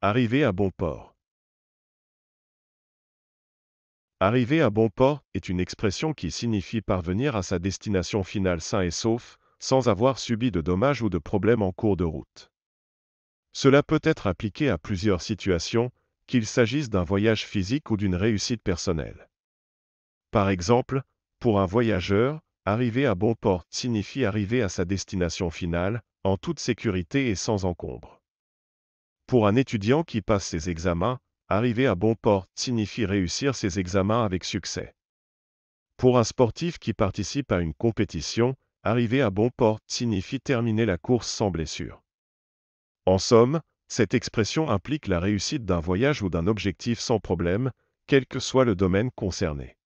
Arriver à bon port. Arriver à bon port est une expression qui signifie parvenir à sa destination finale sain et sauf, sans avoir subi de dommages ou de problèmes en cours de route. Cela peut être appliqué à plusieurs situations, qu'il s'agisse d'un voyage physique ou d'une réussite personnelle. Par exemple, pour un voyageur, arriver à bon port signifie arriver à sa destination finale, en toute sécurité et sans encombre. Pour un étudiant qui passe ses examens, arriver à bon port signifie réussir ses examens avec succès. Pour un sportif qui participe à une compétition, arriver à bon port signifie terminer la course sans blessure. En somme, cette expression implique la réussite d'un voyage ou d'un objectif sans problème, quel que soit le domaine concerné.